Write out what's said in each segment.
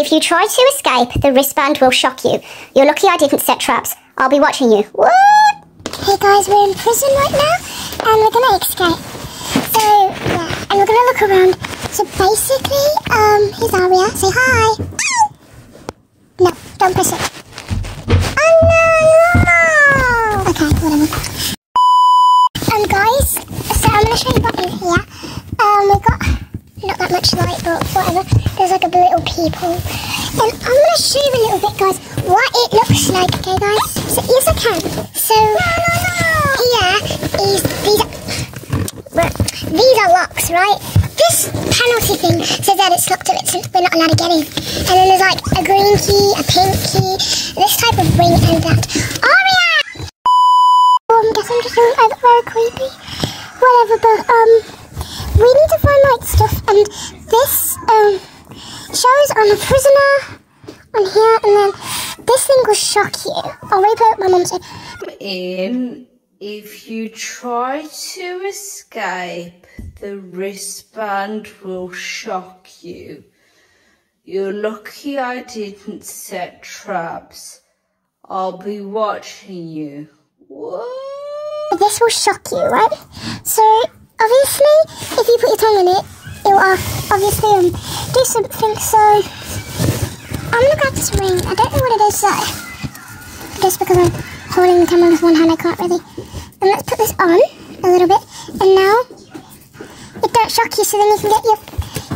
If you try to escape, the wristband will shock you. You're lucky I didn't set traps. I'll be watching you. What? Hey guys, we're in prison right now, and we're gonna escape. So, yeah, and we're gonna look around. So basically, um, here's Aria. Say hi. No, don't push it. Oh no, no! Okay, whatever. Um, guys, so I'm gonna show you what in here. Um, we've got not that much light, but whatever. There's like a little people. And I'm gonna show you a little bit, guys, what it looks like, okay, guys? So here's a can. So, here is these. Are, these are locks, right? This penalty thing says that it's locked up, it's, we're not allowed to get in. And then there's like a green key, a pink key, this type of ring, and that. Aria! Oh, I guess I'm just doing it very creepy. Whatever, but um, we need to find like stuff, and this um shows I'm a prisoner I'm here, and then this thing will shock you. I'll replay what my mum said. in. If you try to escape, the wristband will shock you. You're lucky I didn't set traps. I'll be watching you. What? This will shock you, right? So obviously, if you put your tongue in it, will uh, obviously um, do something. So I'm gonna grab this ring. I don't know what it is though. Just because I'm holding the camera with one hand, I can't really. And let's put this on a little bit. And now it don't shock you, so then you can get your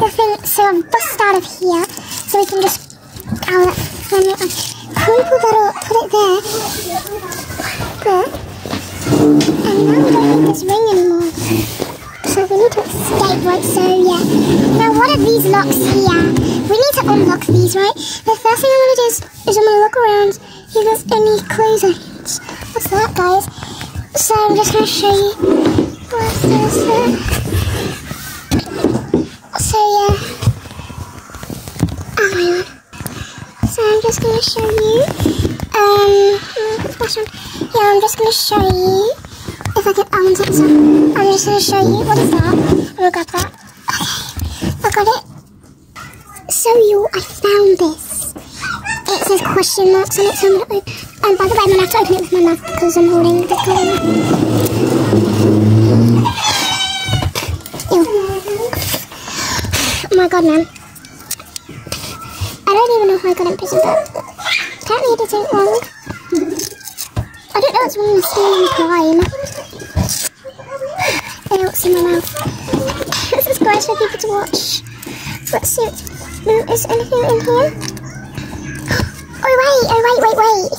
your thing. So I've busted out of here, so we can just. Crumple that up, put it there. There. And now we don't need this ring anymore. So we need to escape, right? So yeah. Now what are these locks here? We need to unlock these, right? The first thing I'm gonna do is, is I'm gonna look around if there's any clues. What's that, guys? So I'm just gonna show you. What's this? So yeah. Oh my god. So I'm just gonna show you. Um, hmm? Yeah, I'm just gonna show you if I can unzip some. I'm just gonna show you. What is that? I'm that. Okay, I got it. So you, I found this. It says question marks on it, so I'm gonna open. And by the way, I'm gonna have to open it with my mouth because I'm holding the gun. Oh my god, man. I don't even know how I got in prison, but apparently I did something wrong. I don't know what's wrong with stealing crime. In my this is for people to watch. Let's see. Is anything in here? Oh wait, oh wait, wait, wait.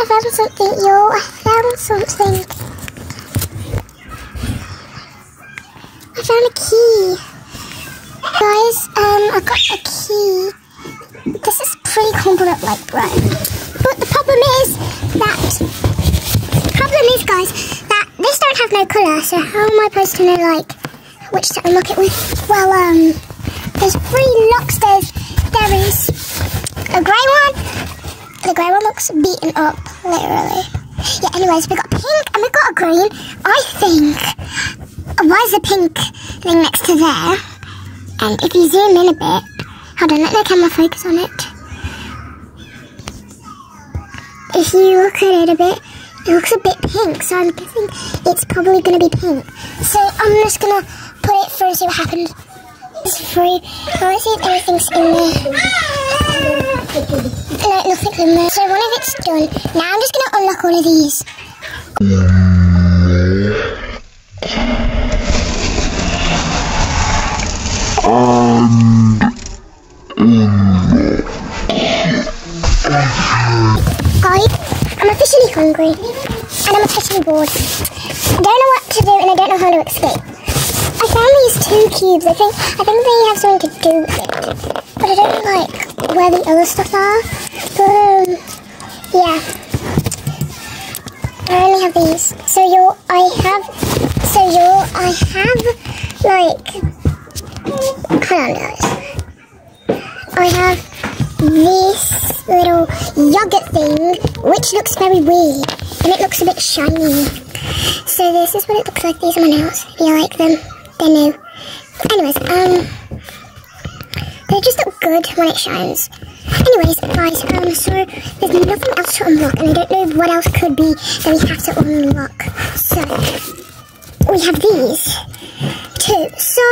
I found something, yo. I found something. I found a key. Guys, um, I got a key. This is pretty up like bread. But the problem is that problem is guys that this don't have no colour, so how am I supposed to know like which to unlock it with? Well um there's three locks, there's there is a grey one. The grey one looks beaten up, literally. Yeah, anyways, we got pink and we got a green. I think why is the pink thing next to there? And if you zoom in a bit, hold on, let the camera focus on it. If you look at it a bit, it looks a bit pink, so I'm guessing it's probably going to be pink. So I'm just going to put it through and see what happens. It's free. Now let's see if anything's in there. No, nothing in there. So one of it's done. Now I'm just going to unlock all of these. I'm officially hungry and I'm officially bored. I don't know what to do and I don't know how to escape. I found these two cubes. I think I think they have something to do with it, but I don't know like where the other stuff are. But um, yeah, I only have these. So you, I have. So you, I have like. Hold on, guys. I have this little yogurt thing, which looks very weird, and it looks a bit shiny. So this is what it looks like. These are my nails. If you like them, they're new. Anyways, um, they just look good when it shines. Anyways, guys, um, so there's nothing else to unlock, and I don't know what else could be that we have to unlock. So, we have these two. So,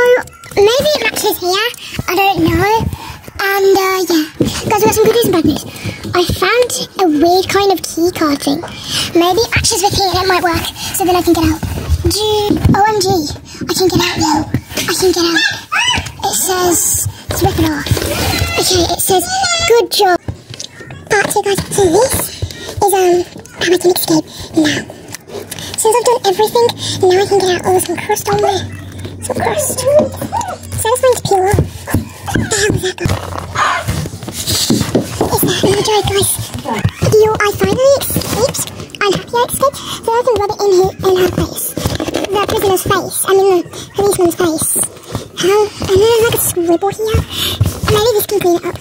maybe it matches here. I don't know. And, uh, yeah. Guys, some good news. I found a weird kind of key card thing. Maybe it matches with here it might work. So then I can get out. Gee, OMG. I can get out now. I can get out. It says, let's rip it off. Okay, it says, good job. Part two, guys. So this is, um, how I can escape now. Since I've done everything, now I can get out. Oh, there's some crust on there. Some crust. To peel off. What the hell is that? Droid, guys? You, I finally escaped. I'm happy I escaped. So I can rub it in, in her face. The prisoner's face. I mean, the policeman's face. How? And then there's like a scribble here. Maybe this can clean it up.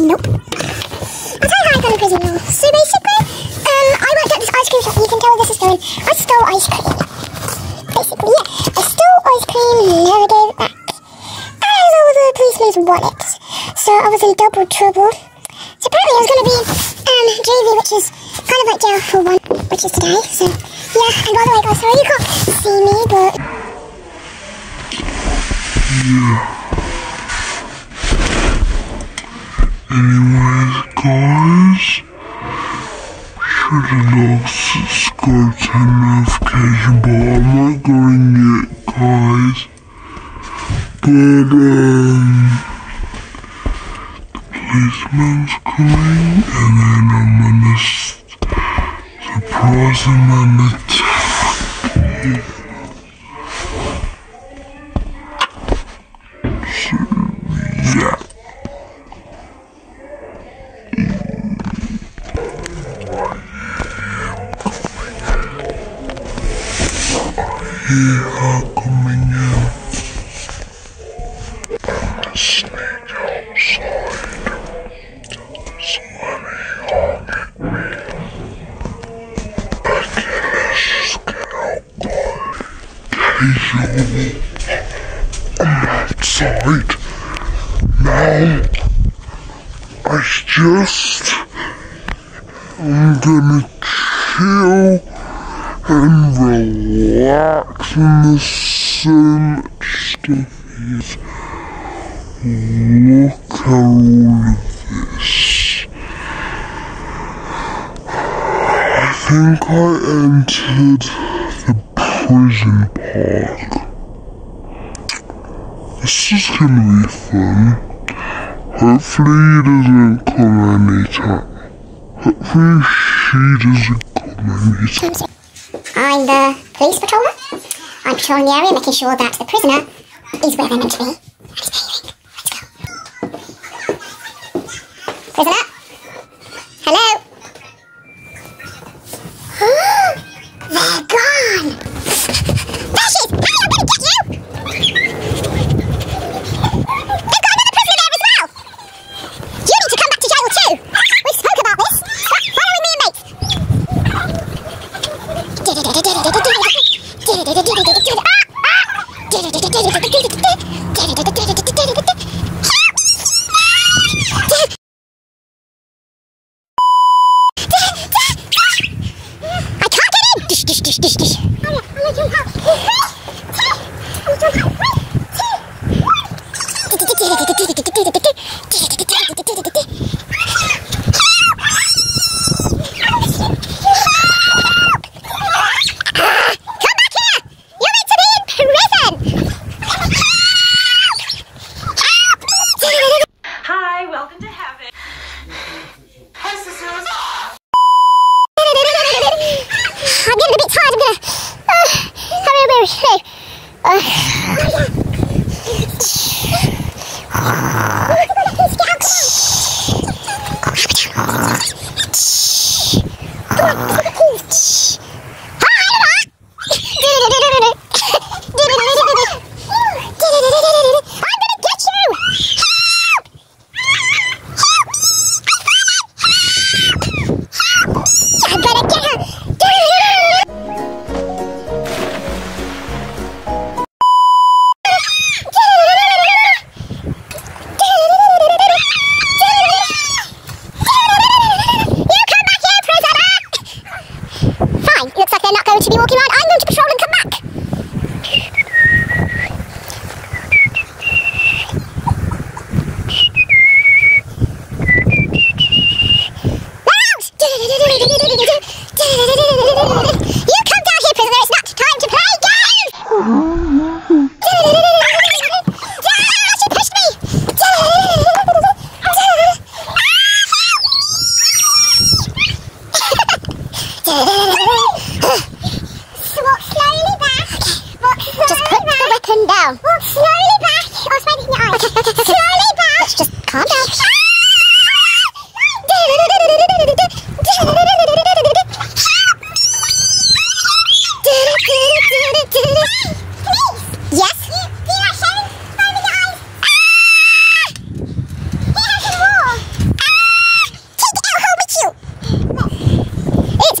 Nope. I'll tell you how I got prison now. So basically, um, I worked at this ice cream shop. You can tell where this is going. I stole ice cream. Basically, yeah. I stole ice cream never gave it back. And was all the policeman's wallet. So I was in double trouble. So apparently I was going to be um, JV, which is kind of like jail for one, which is today. So yeah, and by the way, guys, sorry you can't see me, but Anyways, guys, should have not subscribed to notification, but I'm not going yet, guys. But, um, policeman's coming, and then I'm gonna surprise him and attack. I'm gonna chill and relax there's so much stuff here. Look at all of this. I think I entered the prison park. This is gonna be fun. Hopefully he doesn't come anytime. Doesn't come. I'm the police patroller. I'm patrolling the area, making sure that the prisoner is where they're meant to be. Prisoner? Hello? Down. Walk slowly back. Oh, it's right in your eyes. slowly back. Let's just calm down. Yes? It's